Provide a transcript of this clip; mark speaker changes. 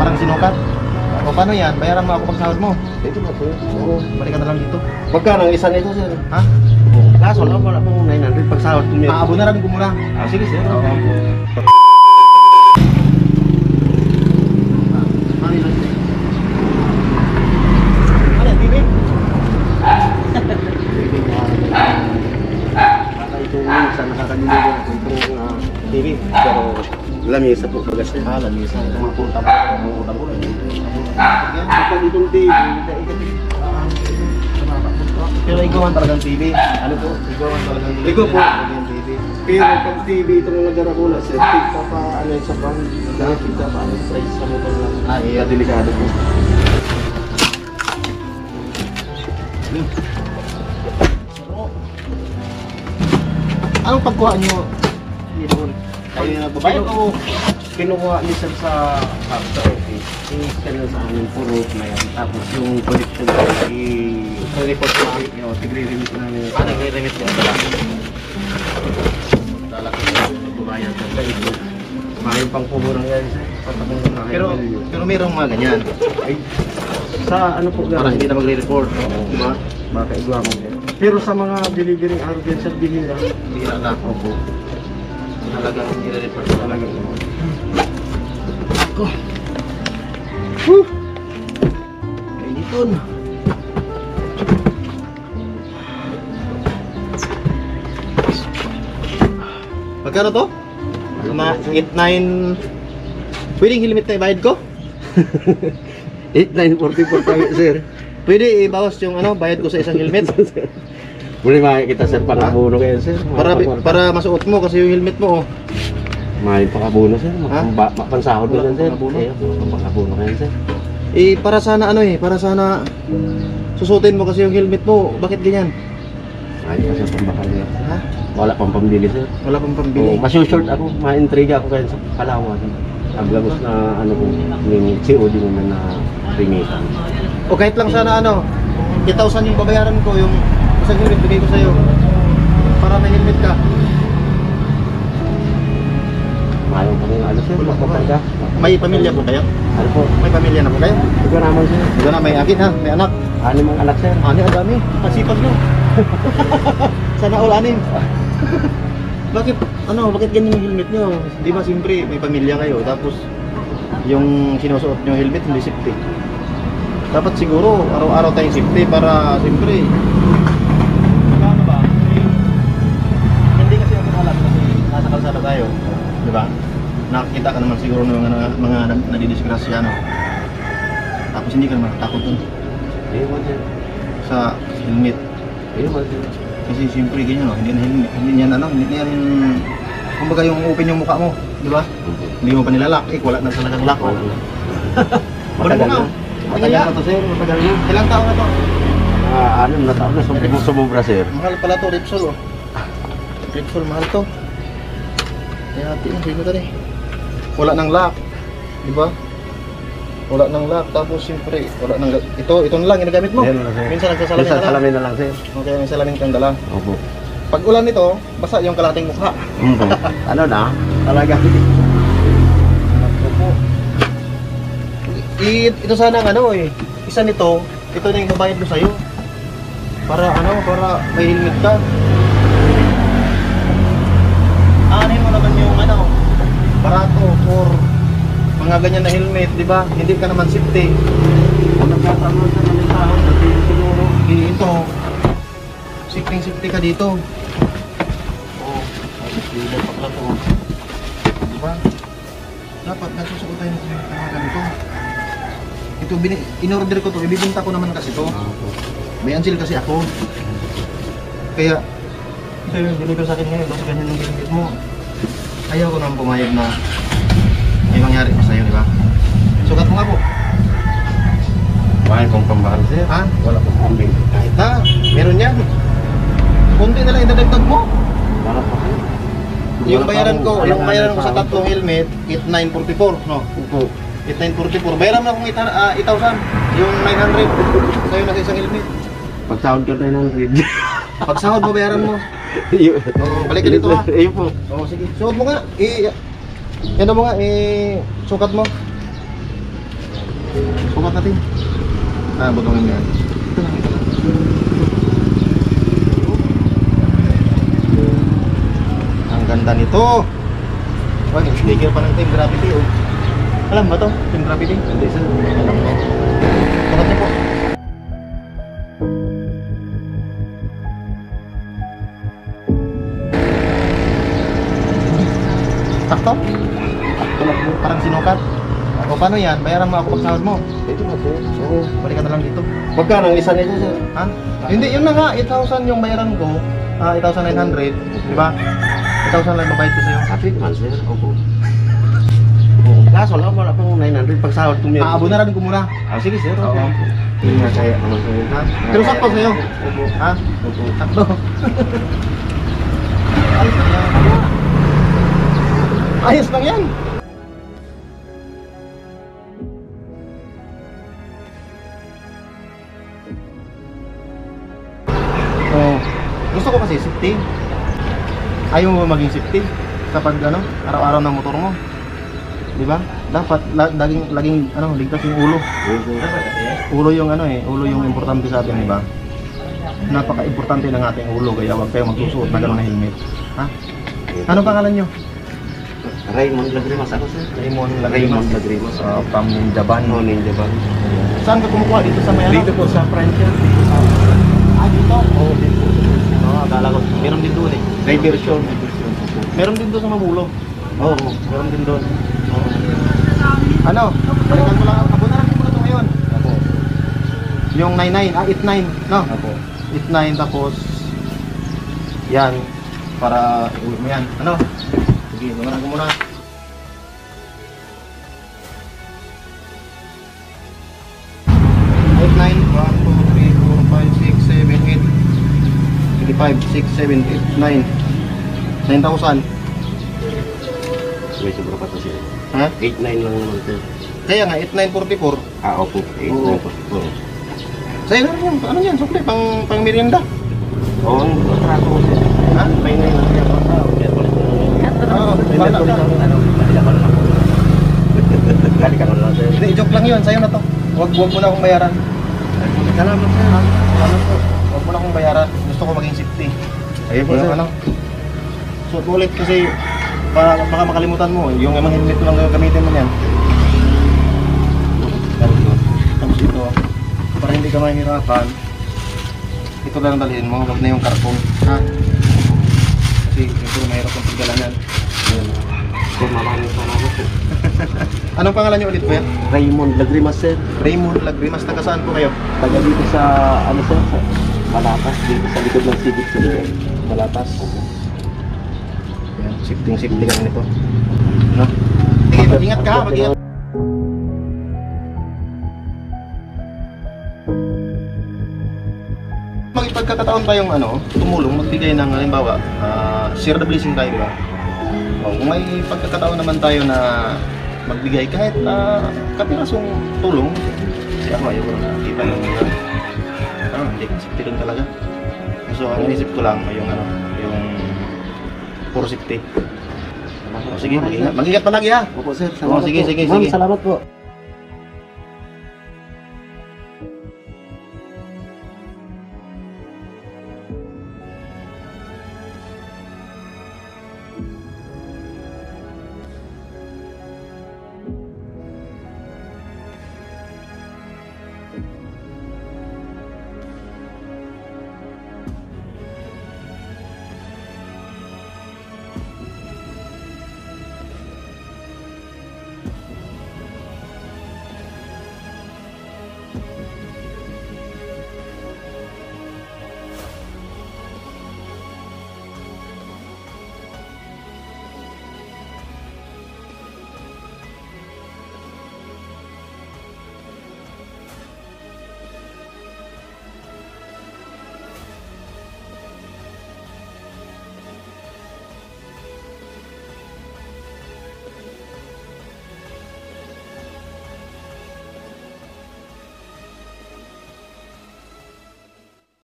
Speaker 1: parang sinukat. O paano yan? Bayaran mo ako pag sahod mo.
Speaker 2: Ito na po.
Speaker 1: Oo, balik ka na lang dito.
Speaker 2: Magkano ang isa nito sir?
Speaker 1: Ha?
Speaker 2: Kaso lang wala pong 900 pag sahod.
Speaker 1: Aabo na rin ko muna.
Speaker 2: Ah, sige sir.
Speaker 1: Oo. Ano yun? Ano yan, TV?
Speaker 2: Baka ito yung isa nakakalimutan ako itong ah, TV. Pero lamisa po bagas niya.
Speaker 1: Ah, lamisa. Mga punta pa. Mga po.
Speaker 2: Kapag itong TV,
Speaker 1: Pero ikaw ang talagang TV. Ano po? Ikaw ang talagang TV.
Speaker 2: Ikaw po. Pero pag TV itong nagdarabula sir, tigpa pa ano yung sa pan, dahil tigpa pa ano price sa motor lang.
Speaker 1: Ah, iya.
Speaker 2: delikado po.
Speaker 1: Anong pagkuha nyo? Kayo yung nagbabayad o?
Speaker 2: Kinuha ni sir sa sa sa office. I-send sa amin puro na yan. Tapos yung collection ko, i-report ko yung tigre-remit namin.
Speaker 1: Ah, nagre-remit yun. Lalaki na nagbabayad.
Speaker 2: Sa ito. Mahal pang puburang yan. Patakong na
Speaker 1: Pero, pero mayroong mga ganyan.
Speaker 2: Ay, sa ano po
Speaker 1: Para hindi na magre-report.
Speaker 2: Ma, baka igwa mo. Pero sa mga delivery urgent sir, bihira.
Speaker 1: Bihira na.
Speaker 2: Opo.
Speaker 1: Talagang nire-report talaga.
Speaker 2: Ako.
Speaker 1: Whew! Kainiton. Magkano to? Mga 8-9... Pwedeng helmet na ibayad ko?
Speaker 2: 8944 tayo sir.
Speaker 1: Pwede ibawas yung ano, bayad ko sa isang helmet.
Speaker 2: Muli makikita sir, pangabuno kayo sir.
Speaker 1: Para para masuot mo kasi yung helmet mo oh.
Speaker 2: May pakabuno sir.
Speaker 1: Ha?
Speaker 2: Mapang- Mapansahod mo
Speaker 1: Wala
Speaker 2: yan sir.
Speaker 1: pakabuno.
Speaker 2: Pakabuno kayo sir.
Speaker 1: Eh para sana ano eh, para sana susutin mo kasi yung helmet mo. Bakit ganyan?
Speaker 2: Ay, kasi pambakal niya.
Speaker 1: Ha?
Speaker 2: Wala pang pambili sir.
Speaker 1: Wala pang
Speaker 2: Oh,
Speaker 1: pambili.
Speaker 2: masusort ako, ma-intriga ako kayo sa Palawan. Aglagos na ano ko, yung COD naman na remitan.
Speaker 1: O kahit lang sana ano, 8,000 yung babayaran ko, yung isang helmet bigay ko sa'yo. Para may helmet ka.
Speaker 2: Mayo pa rin ano sir, magpapaga.
Speaker 1: May pamilya po kayo?
Speaker 2: Ano po?
Speaker 1: May pamilya na po kayo?
Speaker 2: Ito naman sir.
Speaker 1: Ito na, may akin ha, may anak.
Speaker 2: Anim ang anak sir.
Speaker 1: Ani, ang dami. Ang sipag nyo. sana all anim. bakit, ano, bakit ganyan yung helmet nyo? Di ba, siyempre, may pamilya kayo. Tapos, yung sinusuot nyo helmet, hindi safety. Dapat siguro, araw-araw tayong safety para, siyempre, nasa kalsada tayo. Di ba? Nakikita ka naman siguro ng mga, mga nadidisgrasya, no? Tapos hindi ka naman takot dun sa helmet.
Speaker 2: Ayun sir.
Speaker 1: Kasi siyempre ganyan, no? hindi na helmet, hindi yan ano, hindi yan, kumbaga yung open yung mukha mo, di ba? Hindi mo pa nilalak, eh, wala na talagang lock. Oh.
Speaker 2: Matagal na. Matagal na to sir, matagal na.
Speaker 1: Ilang taon na to?
Speaker 2: Ah, anim na taon na sumubra sir.
Speaker 1: Mahal pala to, Repsol, oh. Repsol, mahal to. Kaya natin, hindi mo tali. Wala nang lock, di ba? Wala nang lock, tapos siyempre, wala nang, ito, ito na lang, ginagamit mo.
Speaker 2: Na, sir.
Speaker 1: Minsan nagsasalamin
Speaker 2: Minsan
Speaker 1: ka lang.
Speaker 2: salamin na lang sir.
Speaker 1: Okay, may salamin kang dala.
Speaker 2: Opo.
Speaker 1: Pag ulan nito, basa yung kalating mukha.
Speaker 2: Opo. ano na?
Speaker 1: Talaga. Opo. I, ito sana ang ano eh. Isa nito, ito na yung babayad ko sa'yo. Para ano, para may helmet ka. Aanin mo naman yung ano, barato for mga ganyan na helmet, di ba? Hindi ka naman safety.
Speaker 2: Kung nagtatanong sa mga tao, kasi siguro,
Speaker 1: Di ito, safety safety ka dito. Oh, hindi pa pala to. Di ba? Dapat nagsusuot tayo ng mga ganito. Ito, in-order ko to, ibibinta ko naman kasi to. May ansil kasi ako. Kaya, ito yung binigay sa akin ngayon, kasi ganyan yung ginigit mo. Ayaw ko nang pumayag na may mangyari pa sa'yo, di ba? Sukat mo nga po.
Speaker 2: mahal kong pambahan sir.
Speaker 1: Ha?
Speaker 2: Wala pong pambing.
Speaker 1: Kahit na, meron yan. Kunti na lang idadagdag mo.
Speaker 2: Wala pa kayo.
Speaker 1: Yung bayaran ko, yung bayaran ko
Speaker 2: sa
Speaker 1: tatlong helmet, 8944, no?
Speaker 2: Opo.
Speaker 1: 8944. Bayaran mo akong 8,000, yung 900 sa'yo na sa isang helmet.
Speaker 2: Pag sound ko tayo ng read.
Speaker 1: Pag sahod mo, bayaran mo.
Speaker 2: Yun.
Speaker 1: Oo, balik ka dito, ha?
Speaker 2: Ayun po.
Speaker 1: Oo, sige. Suot mo nga. I, ano mo nga, eh, sukat mo. butulak natin. Ah, butulin mo yan. Ito lang, ito lang. Ang ganda nito. Wag, sticker pa ng Team Gravity oh. Alam ba to? Team Gravity? Hindi sir. Alam mo. Tukat niyo po. Mo, sinukat. O paano yan? Bayaran mo ako pag sahod mo.
Speaker 2: Ito na sir. Oo.
Speaker 1: Balik ka na lang dito.
Speaker 2: Magkano ang isa nito sir?
Speaker 1: Ha? Hindi, yun na nga. 8,000 yung bayaran ko. Ah, 8,900. Di ba? 8,000 lang mabayad ko sa'yo.
Speaker 2: Happy man sir. Opo. Kaso lang wala pang 900 pag sahod ko niya.
Speaker 1: Aabo na rin ko muna.
Speaker 2: Ah, sige sir.
Speaker 1: Oo.
Speaker 2: Hindi nga kaya naman sir.
Speaker 1: Ha? Pero sakto sa'yo.
Speaker 2: Opo.
Speaker 1: Ha?
Speaker 2: Opo.
Speaker 1: Sakto. Ayos lang yan. Ayos lang yan. Safety. Ayaw mo maging safety kapag ano, araw-araw ng motor mo. 'Di ba? Dapat la- laging laging ano, ligtas yung ulo. Ulo yung ano eh, ulo yung importante sa atin, di ba? Napaka-importante ng ating ulo, kaya huwag kayo magsusuot na helmet. Ha? Anong pangalan nyo?
Speaker 2: Raymond Lagrimas ako sir.
Speaker 1: Raymond
Speaker 2: Raymond Lagrimas.
Speaker 1: Uh, from Ninjaban.
Speaker 2: Ano ninja ba?
Speaker 1: Saan ka kumukuha? Dito sa Mayala?
Speaker 2: Dito po sa Francia.
Speaker 1: Ah, dito?
Speaker 2: Oo, dito.
Speaker 1: Oo, akala ko. Meron din doon eh.
Speaker 2: Diversion.
Speaker 1: Meron din doon sa Mamulo.
Speaker 2: Oo.
Speaker 1: Meron din doon. Ano? Balikan mo lang. Abunaran mo muna ito ngayon.
Speaker 2: Opo.
Speaker 1: Yung 99, ah 89, no?
Speaker 2: Opo.
Speaker 1: 89 tapos yan para iuwi mo yan. Ano? Sige, gumanan ko muna. 5, 6, 7, 8, 9,000.
Speaker 2: May sobra pa to.
Speaker 1: Ha?
Speaker 2: 8-9 lang naman sir.
Speaker 1: Kaya nga, 8,944.
Speaker 2: Ah, opo. 8,944.
Speaker 1: Sa'yo na rin Ano yan? Sukli, pang, pang merienda.
Speaker 2: Oo, ang kontrato ko sir.
Speaker 1: Ha?
Speaker 2: May na yun.
Speaker 1: Oo, Hindi, joke lang yun. Sa'yo na to. Huwag, huwag mo na akong bayaran.
Speaker 2: Salamat sir.
Speaker 1: Salamat po. Mo na akong bayaran. Gusto ko maging safety.
Speaker 2: Ayun po
Speaker 1: Yung
Speaker 2: sir.
Speaker 1: ano? Mo ulit kasi para baka makalimutan mo. Yung mga helmet mo lang gagamitin mo niyan. Tapos ito, para hindi ka mahirapan, ito lang ang dalhin mo. Huwag na yung karton. Ha? Kasi ito mahirap ang paggalanan.
Speaker 2: Sir, maraming salamat po.
Speaker 1: Anong pangalan niyo ulit kuya?
Speaker 2: Raymond Lagrimas sir.
Speaker 1: Raymond Lagrimas. Taga saan po kayo?
Speaker 2: Taga dito sa, ano sir, sa Malapas, dito sa likod ng Civic Center.
Speaker 1: Malapas. Yan, shifting shifting ka nito. No? Mag-ingat ka, mag-ingat. Magipagkakataon tayong ano, tumulong, magbigay ng halimbawa, ah, share the blessing tayo, ba? O, kung may pagkakataon naman tayo na magbigay kahit na kapirasong tulong, kasi ako ayaw ko na nakita yung ano, hindi safety doon talaga. So, ang inisip ko lang yung ano, yung for safety. O, sige, mag-ingat, mag-ingat palagi ha.
Speaker 2: Opo sir,
Speaker 1: Oo, sige,
Speaker 2: po.
Speaker 1: sige,
Speaker 2: Ma'am,
Speaker 1: sige.
Speaker 2: salamat po.